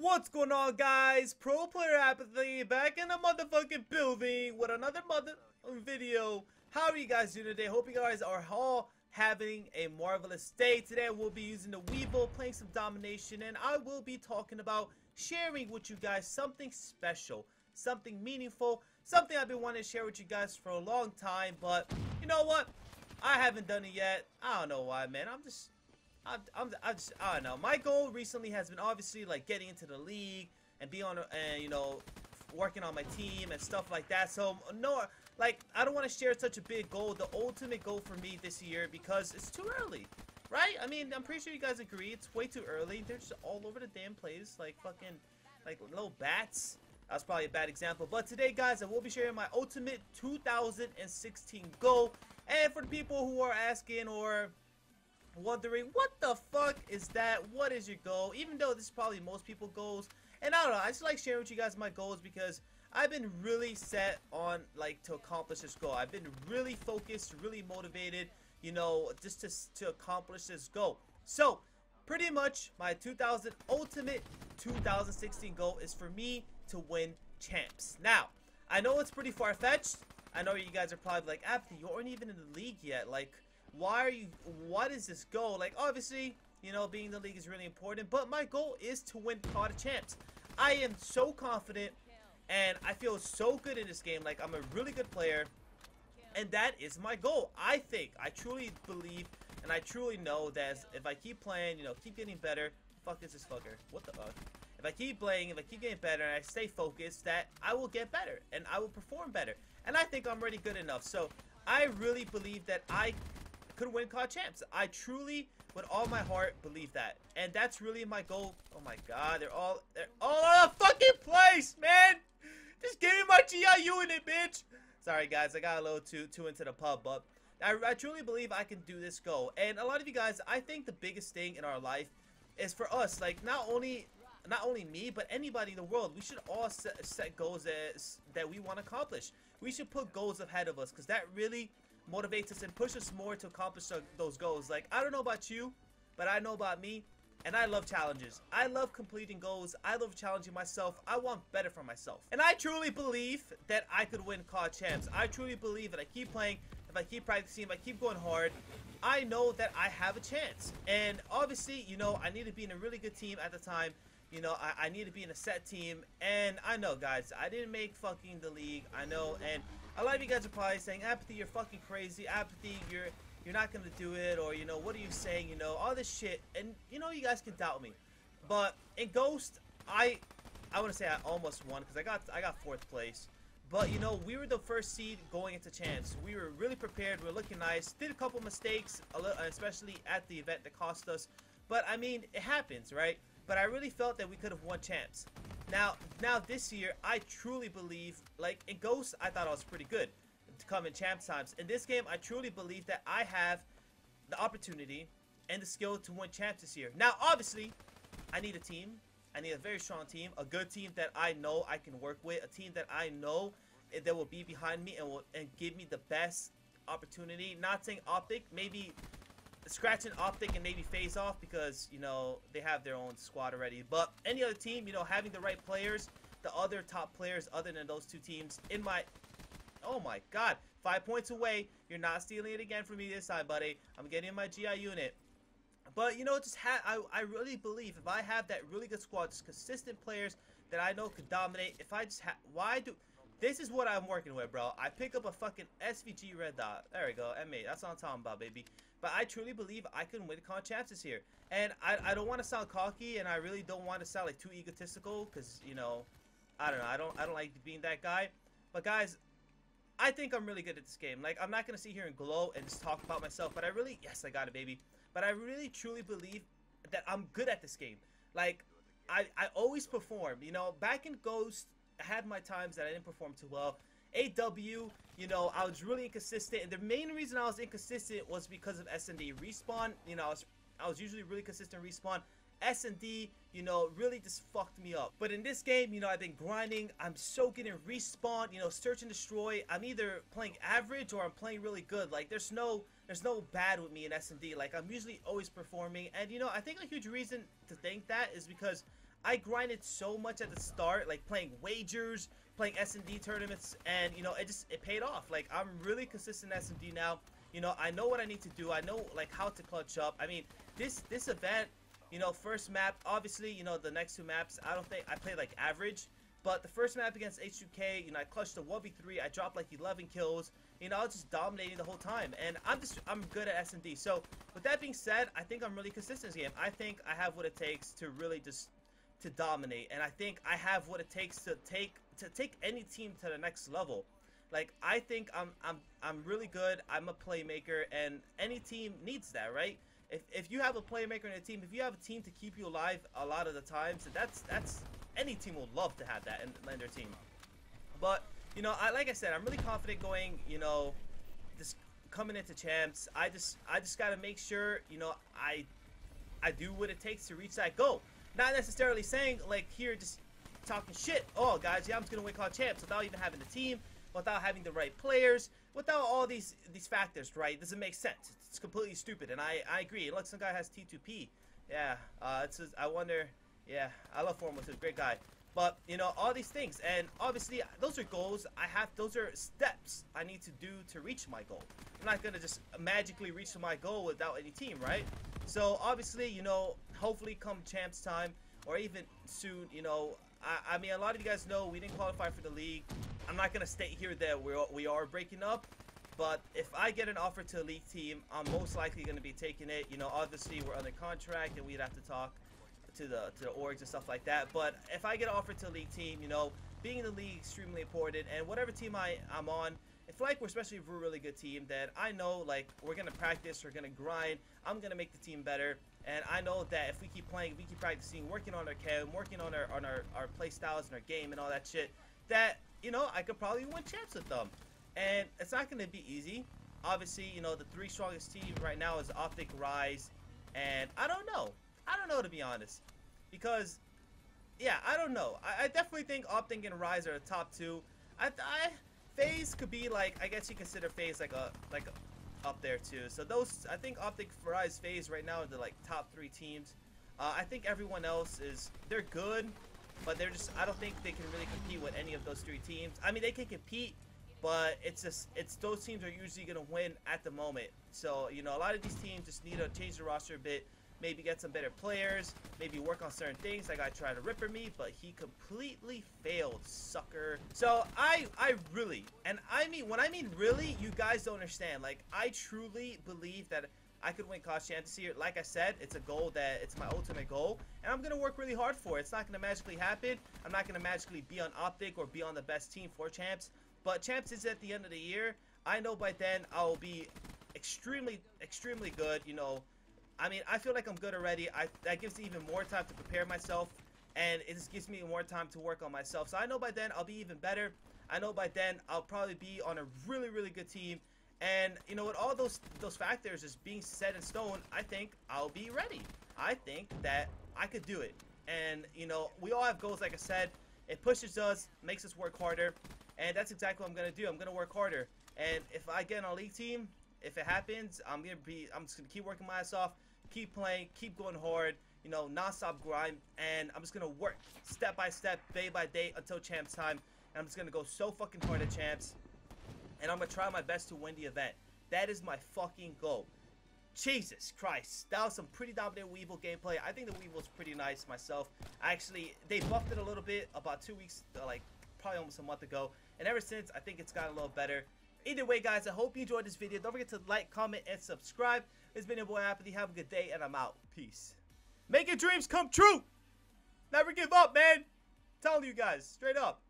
What's going on, guys? Pro Player Apathy back in the motherfucking building with another mother video. How are you guys doing today? Hope you guys are all having a marvelous day. Today we'll be using the Weevil, playing some domination, and I will be talking about sharing with you guys something special, something meaningful, something I've been wanting to share with you guys for a long time, but you know what? I haven't done it yet. I don't know why, man. I'm just I'm, I'm, I just, I don't know. My goal recently has been obviously like getting into the league and be on, and you know, working on my team and stuff like that. So no, like I don't want to share such a big goal. The ultimate goal for me this year because it's too early, right? I mean, I'm pretty sure you guys agree. It's way too early. They're just all over the damn place, like fucking, like little bats. That's probably a bad example. But today, guys, I will be sharing my ultimate 2016 goal. And for the people who are asking or wondering what the fuck is that? What is your goal? Even though this is probably most people goals. And I don't know I just like sharing with you guys my goals because I've been really set on like to accomplish this goal. I've been really focused really motivated you know just to, to accomplish this goal. So pretty much my 2000 ultimate 2016 goal is for me to win champs. Now I know it's pretty far-fetched. I know you guys are probably like Apathy you aren't even in the league yet. Like why are you what is this goal? Like obviously you know being in the league is really important but my goal is to win COD champs. I am so confident and I feel so good in this game. Like I'm a really good player and that is my goal. I think I truly believe and I truly know that if I keep playing you know keep getting better fuck is this fucker? What the fuck? If I keep playing, if I keep getting better, and I stay focused, that I will get better, and I will perform better. And I think I'm already good enough. So, I really believe that I could win COD champs. I truly, with all my heart, believe that. And that's really my goal. Oh my god, they're all they're all out of fucking place, man! Just give me my GI unit, bitch! Sorry guys, I got a little too too into the pub, but I, I truly believe I can do this goal. And a lot of you guys, I think the biggest thing in our life is for us, like not only not only me, but anybody in the world, we should all set, set goals as, that we want to accomplish. We should put goals ahead of us because that really motivates us and pushes us more to accomplish those goals. Like, I don't know about you, but I know about me, and I love challenges. I love completing goals. I love challenging myself. I want better for myself. And I truly believe that I could win COD champs. I truly believe that I keep playing, if I keep practicing, if I keep going hard, I know that I have a chance. And obviously, you know, I need to be in a really good team at the time. You know, I, I need to be in a set team. And I know, guys, I didn't make fucking the league. I know, and a lot of you guys are probably saying, Apathy, you're fucking crazy. Apathy, you're you're not gonna do it, or you know, what are you saying? You know, all this shit, and you know, you guys can doubt me, but in Ghost, I I want to say I almost won because I got I got fourth place. But you know, we were the first seed going into chance. We were really prepared. We were looking nice. Did a couple mistakes, especially at the event that cost us. But I mean, it happens, right? But I really felt that we could have won champs. Now, now this year, I truly believe, like in Ghost, I thought I was pretty good to come in champs times. In this game, I truly believe that I have the opportunity and the skill to win champs this year. Now, obviously, I need a team. I need a very strong team, a good team that I know I can work with, a team that I know that will be behind me and will and give me the best opportunity. Not saying Optic, maybe scratching Optic and maybe FaZe off because, you know, they have their own squad already. But any other team, you know, having the right players, the other top players other than those two teams in my... Oh my god. Five points away. You're not stealing it again from me this time, buddy. I'm getting my GI unit. But, you know, just ha I, I really believe if I have that really good squad, just consistent players that I know could dominate, if I just have... Why do... This is what I'm working with, bro. I pick up a fucking SVG red dot. There we go. M8. That's what I'm talking about, baby. But I truly believe I can win con chances here. And I, I don't want to sound cocky, and I really don't want to sound like too egotistical, because, you know, I don't know. I don't I don't like being that guy. But, guys, I think I'm really good at this game. Like, I'm not to sit here and glow and just talk about myself, but I really, yes, I got it, baby. But I really, truly believe that I'm good at this game. Like, I, I always perform. You know, back in Ghost, I had my times that I didn't perform too well. AW, you know, I was really inconsistent, and the main reason I was inconsistent was because of S&D. Respawn, you know, I was, I was usually really consistent respawn. S&D, you know, really just fucked me up. But in this game, you know, I've been grinding. I'm soaking getting respawn, you know, search and destroy. I'm either playing average or I'm playing really good. Like, there's no, there's no bad with me in S&D. Like, I'm usually always performing. And, you know, I think a huge reason to think that is because I grinded so much at the start, like playing wagers, playing S&D tournaments, and you know, it just it paid off. Like I'm really consistent S&D now. You know, I know what I need to do. I know like how to clutch up. I mean, this this event, you know, first map, obviously, you know, the next two maps, I don't think I played like average. But the first map against H2K, you know, I clutched a 1v3. I dropped like 11 kills. You know, I was just dominating the whole time. And I'm just, I'm good at S&D. So, with that being said, I think I'm really consistent in this game. I think I have what it takes to really just, to dominate. And I think I have what it takes to take, to take any team to the next level. Like, I think I'm, I'm, I'm really good. I'm a playmaker. And any team needs that, right? If, if you have a playmaker in a team, if you have a team to keep you alive a lot of the times, that's, that's any team would love to have that in, in their team. But you know, I like I said, I'm really confident going. You know, just coming into champs. I just I just gotta make sure you know I I do what it takes to reach that goal. Not necessarily saying like here just talking shit. Oh guys, yeah, I'm just gonna win COD champs without even having the team, without having the right players, without all these these factors. Right? Doesn't make sense. It's completely stupid, and I I agree. Look, some guy has T2P. Yeah, uh, it's just, I wonder yeah, I love a great guy. But, you know, all these things. And obviously, those are goals. I have, those are steps I need to do to reach my goal. I'm not to just magically reach my goal without any team, right? So, obviously, you know, hopefully come champs time or even soon, you know, I, I mean, a lot of you guys know we didn't qualify for the league. I'm not to state here that we're, we are breaking up. But if I get an offer to a league team, I'm most likely going to be taking it. You know, obviously, we're under contract and we'd have to talk to the to the orgs and stuff like that. But if I get offered to a league team, you know, being in the league extremely important. And whatever team I I'm on, if like we're especially if we're a really good team, then I know like we're gonna practice, we're gonna grind. I'm gonna make the team better. And I know that if we keep playing, if we keep practicing, working on our chem, working on our on our, our play styles and our game and all that shit, that you know I could probably win champs with them. And it's not gonna be easy. Obviously, you know the three strongest teams right now is Optic, Rise, and I don't know. I don't know to be honest, because yeah, I don't know. I, I definitely think Optic and Rise are the top two. I, I FaZe could be like I guess you consider FaZe like a like a, up there too. So those I think Optic, Rise, FaZe right now are the like top three teams. Uh, I think everyone else is they're good, but they're just I don't think they can really compete with any of those three teams. I mean they can compete, but it's just it's those teams are usually gonna win at the moment. So you know a lot of these teams just need to change the roster a bit maybe get some better players, maybe work on certain things. Like I tried to ripper me, but he completely failed, sucker. So I, I really, and I mean, when I mean really, you guys don't understand. Like I truly believe that I could win COD Champs this. Like I said, it's a goal that it's my ultimate goal, and I'm gonna work really hard for it. It's not gonna magically happen. I'm not gonna magically be on Optic or be on the best team for Champs. But Champs is at the end of the year. I know by then I'll be extremely, extremely good. You know, I mean, I feel like I'm good already. I that gives me even more time to prepare myself, and it just gives me more time to work on myself. So I know by then I'll be even better. I know by then I'll probably be on a really, really good team. And you know, with all those those factors just being set in stone, I think I'll be ready. I think that I could do it. And you know, we all have goals. Like I said, it pushes us, makes us work harder, and that's exactly what I'm gonna do. I'm gonna work harder. And if I get on a league team, if it happens, I'm gonna be. I'm just gonna keep working my ass off keep playing, keep going hard, you know, non-stop grind, and I'm just gonna work step by step, day by day until champs time. And I'm just gonna go so fucking hard at champs, and I'm gonna try my best to win the event. That is my fucking goal. Jesus Christ, that was some pretty dominant Weevil gameplay. I think the Weevil's pretty nice myself. Actually, they buffed it a little bit about two weeks, like probably almost a month ago. And ever since, I think it's gotten a little better. Either way, guys, I hope you enjoyed this video. Don't forget to like, comment, and subscribe. It's been your boy Apathy. Have a good day, and I'm out. Peace. Make your dreams come true. Never give up, man. I'm telling you guys, straight up.